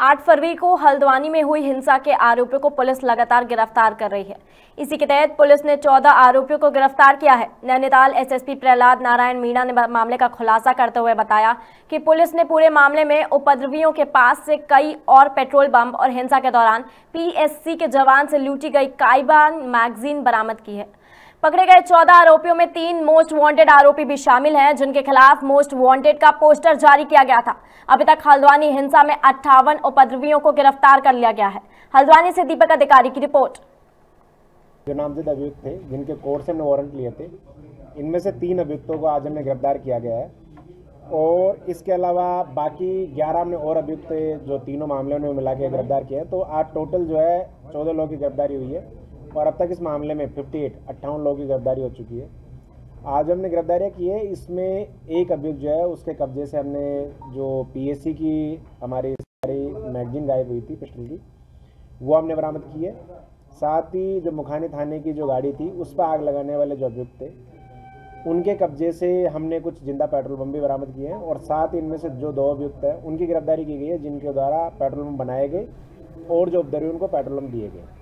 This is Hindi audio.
आठ फरवरी को हल्द्वानी में हुई हिंसा के आरोपियों को पुलिस लगातार गिरफ़्तार कर रही है। इसी के तहत पुलिस ने 14 आरोपियों को गिरफ़्तार किया है। नैनीताल एसएसपी प्रहलाद नारायण मीणा ने मामले का खुलासा करते हुए बताया कि पुलिस ने पूरे मामले में उपद्रवियों के पास से कई और पेट्रोल बम और हिंसा के दौरान पीएससी के जवान से लूटी गई काइबान मैगजीन बरामद की है। पकड़े गए चौदह आरोपियों में तीन मोस्ट वांटेड आरोपी भी शामिल हैं, जिनके खिलाफ मोस्ट वांटेड का पोस्टर जारी किया गया था। अभी तक हल्द्वानी हिंसा में अट्ठावन उपद्रवियों को गिरफ़्तार कर लिया गया है। हल्द्वानी से दीपक अधिकारी की रिपोर्ट। जो नामजद अभियुक्त थे, जिनके कोर्ट से हमने वारंट लिए थे, इनमें से तीन अभियुक्तों को आज हमने गिरफ़्तार किया गया है। और इसके अलावा बाकी ग्यारह हमने और अभियुक्त जो तीनों मामलों में मिला के गिरफ़्तार किए हैं। तो आज टोटल जो है, चौदह लोगों की गिरफ्तारी हुई है। और अब तक इस मामले में 58 अट्ठावन लोगों की गिरफ्तारी हो चुकी है। आज हमने गिरफ्तारियाँ की है। इसमें एक अभियुक्त जो है, उसके कब्जे से हमने जो पीएससी की हमारी सारी मैगजीन गायब हुई थी, पिस्टल की, वो हमने बरामद की है। साथ ही जो मुखानी थाने की जो गाड़ी थी, उस पर आग लगाने वाले जो अभियुक्त थे, उनके कब्जे से हमने कुछ ज़िंदा पेट्रोल बम भी बरामद किए हैं और साथ ही इनमें से जो दो अभियुक्त हैं, उनकी गिरफ्तारी की गई है, जिनके द्वारा पेट्रोल बम बनाए गए और जो उपद्रवी उनको पेट्रोल बम दिए गए।